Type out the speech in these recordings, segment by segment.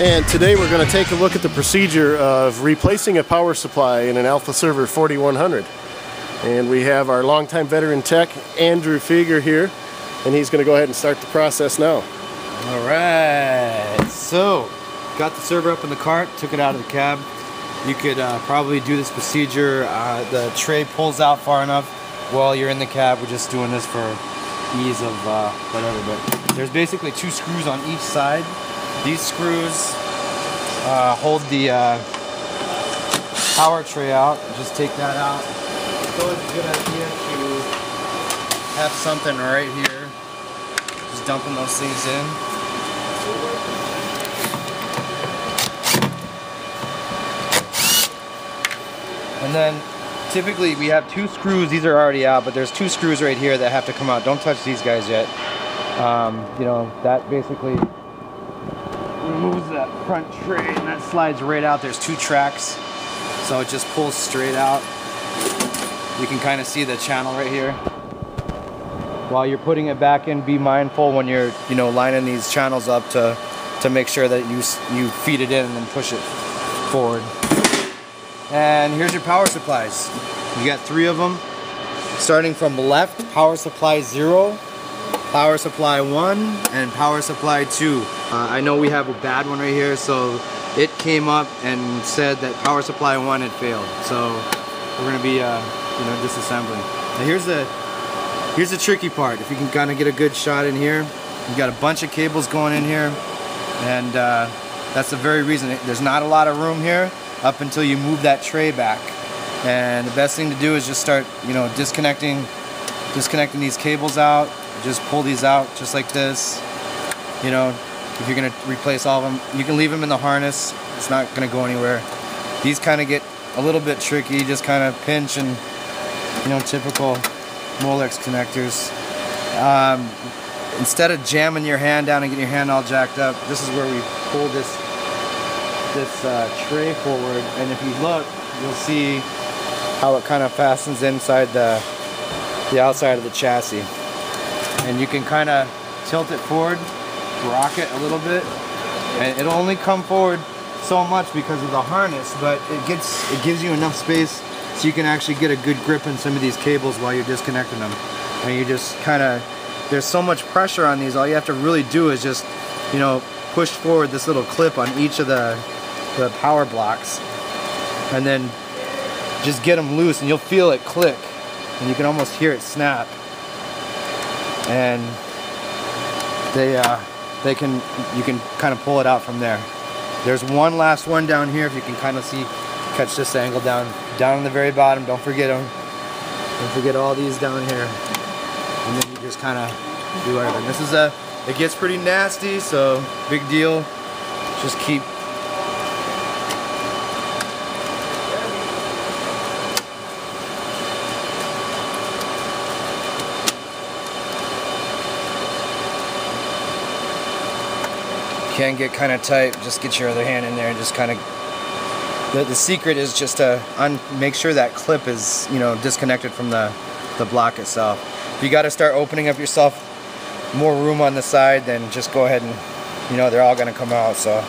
And today we're going to take a look at the procedure of replacing a power supply in an Alpha Server 4100. And we have our longtime veteran tech, Andrew Feger here, and he's going to go ahead and start the process now. All right, so got the server up in the cart, took it out of the cab. You could uh, probably do this procedure. Uh, the tray pulls out far enough while you're in the cab. We're just doing this for ease of uh, whatever, but there's basically two screws on each side these screws uh, hold the uh, power tray out. Just take that out. It's always a good idea to have something right here. Just dumping those things in. And then typically we have two screws. These are already out, but there's two screws right here that have to come out. Don't touch these guys yet. Um, you know, that basically removes that front tray and that slides right out. There's two tracks, so it just pulls straight out. You can kind of see the channel right here. While you're putting it back in, be mindful when you're, you know, lining these channels up to, to make sure that you, you feed it in and then push it forward. And here's your power supplies. You got three of them. Starting from left, power supply zero, power supply one, and power supply two. Uh, I know we have a bad one right here, so it came up and said that power supply one had failed. So we're gonna be, uh, you know, disassembling. Now here's the here's the tricky part. If you can kind of get a good shot in here, you got a bunch of cables going in here, and uh, that's the very reason. There's not a lot of room here up until you move that tray back. And the best thing to do is just start, you know, disconnecting, disconnecting these cables out. Just pull these out just like this. You know, if you're to replace all of them. You can leave them in the harness. It's not to go anywhere. These kind of get a little bit tricky. Just kind of pinch and, you know, typical Molex connectors. Um, instead of jamming your hand down and getting your hand all jacked up, this is where we pull this this uh, tray forward. And if you look, you'll see how it kind of fastens inside the the outside of the chassis. And you can kind of tilt it forward rock it a little bit. And it'll only come forward so much because of the harness but it gets it gives you enough space so you can actually get a good grip on some of these cables while you're disconnecting them. And you just kind of there's so much pressure on these all you have to really do is just you know push forward this little clip on each of the the power blocks. And then just get them loose and you'll feel it click. And you can almost hear it snap and they uh, they can you can kind of pull it out from there. There's one last one down here if you can kind of see catch this angle down down on the very bottom. Don't forget them. Don't forget all these down here. And then you just kind of do everything. This is a it gets pretty nasty, so big deal. Just keep can get kind of tight, just get your other hand in there and just kind of. The, the secret is just to un, make sure that clip is you know disconnected from the the block itself. If you got to start opening up yourself more room on the side, then just go ahead and you know they're all going to come out. So.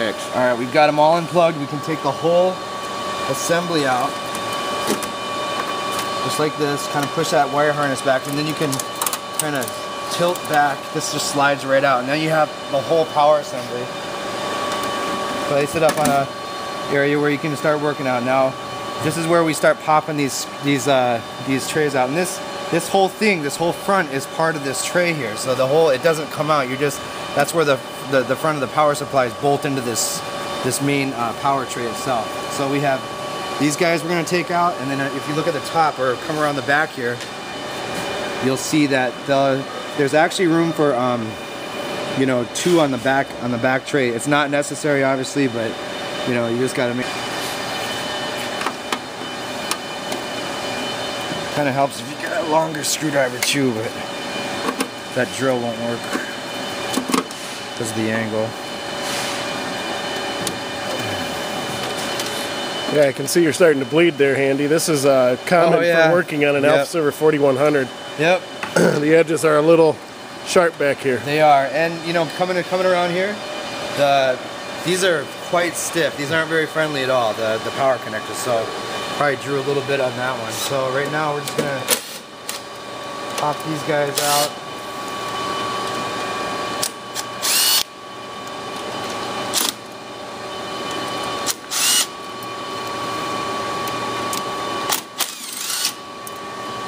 All right, we've got them all unplugged. We can take the whole assembly out, just like this. Kind of push that wire harness back, and then you can kind of tilt back, this just slides right out. Now you have the whole power assembly. Place it up on a area where you can start working out. Now, this is where we start popping these these uh, these trays out. And this this whole thing, this whole front is part of this tray here. So the whole it doesn't come out. You're just that's where the the, the front of the power supply is bolt into this this main uh, power tray itself. So we have these guys we're going to take out, and then if you look at the top or come around the back here, you'll see that the there's actually room for, um, you know, two on the back on the back tray. It's not necessary, obviously, but you know, you just gotta make. Kind of helps if you get a longer screwdriver too, but that drill won't work because of the angle. Yeah, I can see you're starting to bleed there, Handy. This is a common oh, yeah. for working on an yep. Alpha Server 4100. Yep. The edges are a little sharp back here. They are, and you know, coming coming around here, the these are quite stiff. These aren't very friendly at all. The the power connectors. So probably drew a little bit on that one. So right now we're just gonna pop these guys out.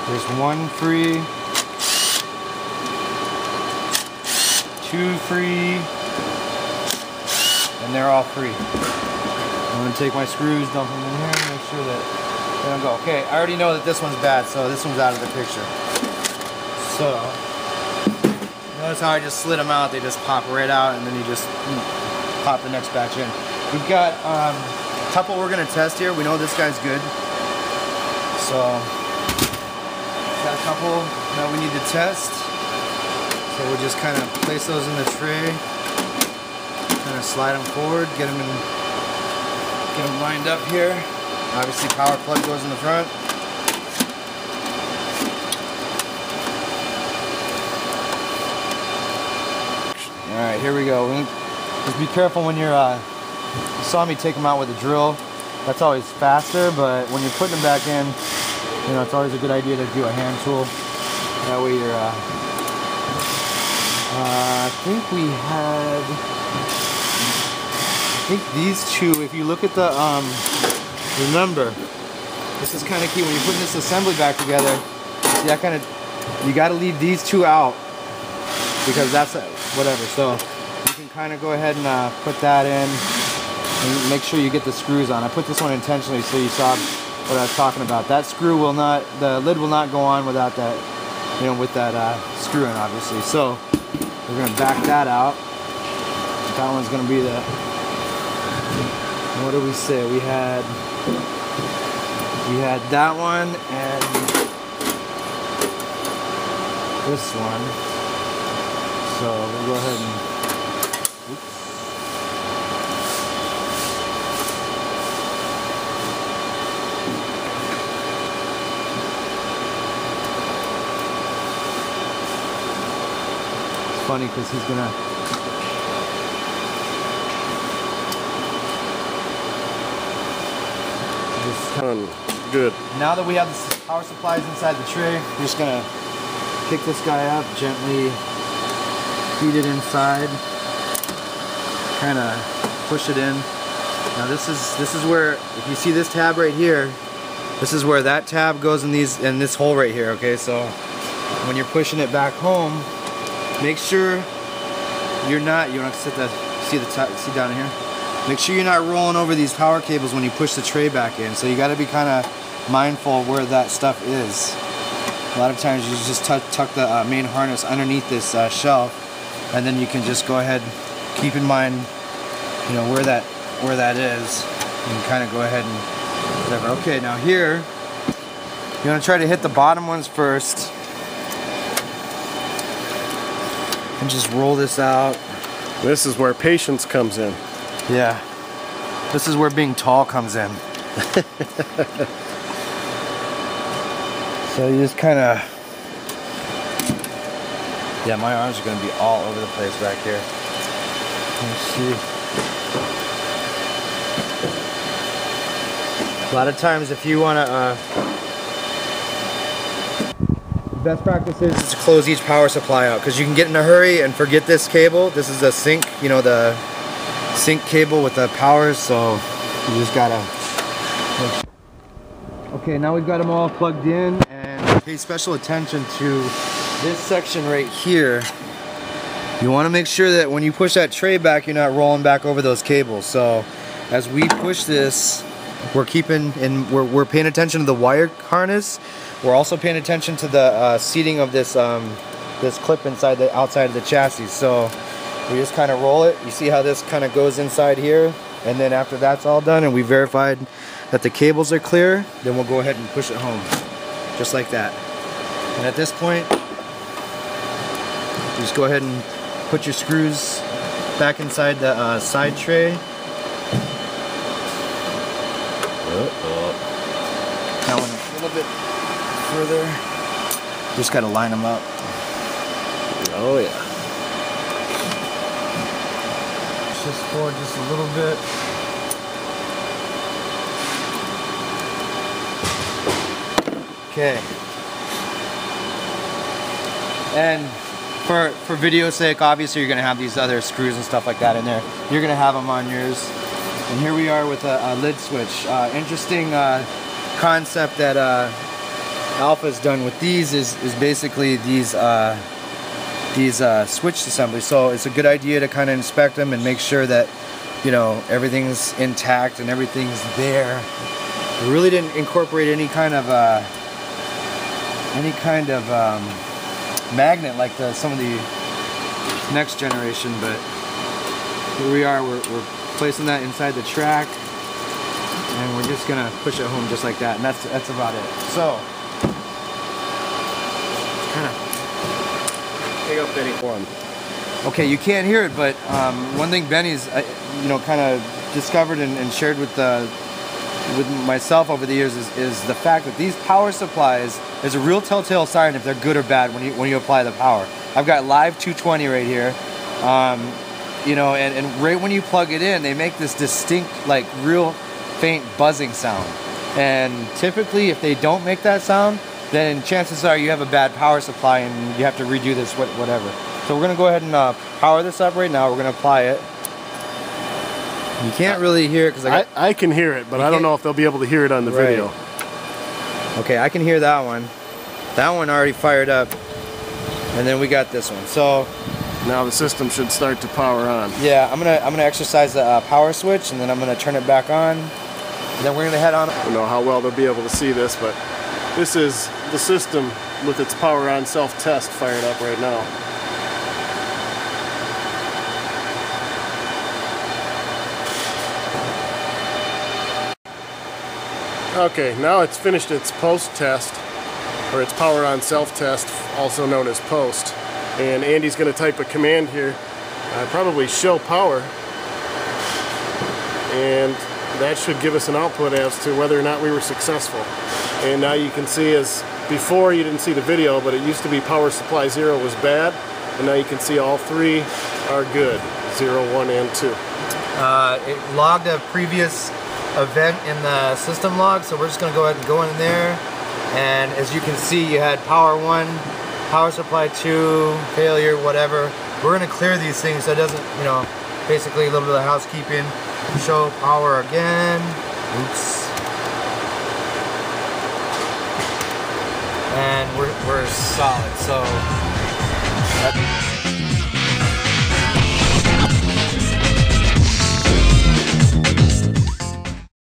There's one free, two free, and they're all free. I'm gonna take my screws, dump them in here, make sure that they don't go. Okay, I already know that this one's bad, so this one's out of the picture. So, notice how I just slid them out, they just pop right out, and then you just pop the next batch in. We've got um, a couple we're gonna test here. We know this guy's good. So, got a couple that we need to test. So we'll just kind of place those in the tray, kind of slide them forward, get them in, get them lined up here. Obviously, power plug goes in the front. All right, here we go. Just be careful when you're. Uh, you saw me take them out with a drill. That's always faster, but when you're putting them back in, you know, it's always a good idea to do a hand tool. That way you're, uh, uh, I think we had, I think these two, if you look at the, um, remember, this is kind of key, when you're putting this assembly back together, see that kind of, you got to leave these two out, because that's, uh, whatever, so you can kind of go ahead and uh, put that in, and make sure you get the screws on. I put this one intentionally so you saw what I was talking about. That screw will not, the lid will not go on without that, you know, with that uh, screw in obviously. So we're gonna back that out. That one's gonna be the, what did we say? We had, we had that one and this one. So we'll go ahead and, funny because he's gonna just Um, good. now that we have the power supplies inside the tray we're just gonna pick this guy up gently feed it inside kind of push it in. Now this is this is where if you see this tab right here this is where that tab goes in these in this hole right here okay? So when you're pushing it back home make sure you're not you don't sit that see the top see down here. Make sure you're not rolling over these power cables when you push the tray back in. So you got to be kind of mindful where that stuff is. A lot of times you just tuck, tuck the uh, main harness underneath this uh, shelf and then you can just go ahead keep in mind you know where that where that is can kind of go ahead and whatever. Okay now here you want to try to hit the bottom ones first and just roll this out. This is where patience comes in. Yeah. This is where being tall comes in. so you just kind of. Yeah, my arms are going to be all over the place back here. Let's see. A lot of times, if you want to. Uh, best practice is to close each power supply out because you can get in a hurry and forget this cable. This is a sync, you know, the sync cable with the power, so you just gotta. Okay, now we've got them all plugged in and pay special attention to this section right here. You want to make sure that when you push that tray back, you're not rolling back over those cables. So as we push this, we're keeping and we're, we're paying attention to the wire harness we're also paying attention to the uh, seating of this um, this clip inside the outside of the chassis. So we just kind of roll it. You see how this kind of goes inside here, and then after that's all done and we verified that the cables are clear, then we'll go ahead and push it home, just like that. And at this point, just go ahead and put your screws back inside the uh, side tray. Uh -oh. That one a little bit further. Just got to line them up. Oh yeah. Just this forward just a little bit. Okay. And for for video sake, obviously you're gonna have these other screws and stuff like that in there. You're gonna have them on yours. And here we are with a, a lid switch. Uh, interesting uh, concept that uh, Alpha's done with these is is basically these uh, these uh, switch assemblies. So it's a good idea to kind of inspect them and make sure that you know everything's intact and everything's there. We really didn't incorporate any kind of any kind of um, magnet like the some of the next generation, but here we are. We're, we're placing that inside the track, and we're just gonna push it home just like that, and that's that's about it. So, kind of up Benny. One. Okay, you can't hear it, but um, one thing Benny's, uh, you know, kind of discovered and, and shared with the with myself over the years is, is the fact that these power supplies is a real telltale sign if they're good or bad when you when you apply the power. I've got live 220 right here, um, you know, and, and right when you plug it in, they make this distinct, like real faint buzzing sound. And typically, if they don't make that sound, then chances are you have a bad power supply and you have to redo this, whatever. So we're gonna go ahead and uh, power this up right now. We're gonna apply it. You can't really hear it because I I, I can hear it, but I don't know if they'll be able to hear it on the Right. video. Okay, I can hear that one. That one already fired up. And then we got this one. So Now the system should start to power on. yeah, I'm gonna I'm gonna exercise the uh, power switch, and then I'm gonna turn it back on. And then we're gonna head on. I don't know how well they'll be able to see this, but this is the system with its power on self-test fired up right now. Okay, now it's finished its post test, or its power on self test, also known as post. And Andy's going to type a command here, uh, probably show power, and that should give us an output as to whether or not we were successful. And now you can see as before you didn't see the video, but it used to be power supply zero was bad, and now you can see all three are good, zero, one, and two. Uh, it logged a previous event in the system log, so we're just gonna go ahead and go in there. And as you can see, you had power one, power supply two, failure, whatever. We're gonna clear these things so it doesn't, you know, basically a little bit of housekeeping. Show power again. Oops. And we're, we're solid. So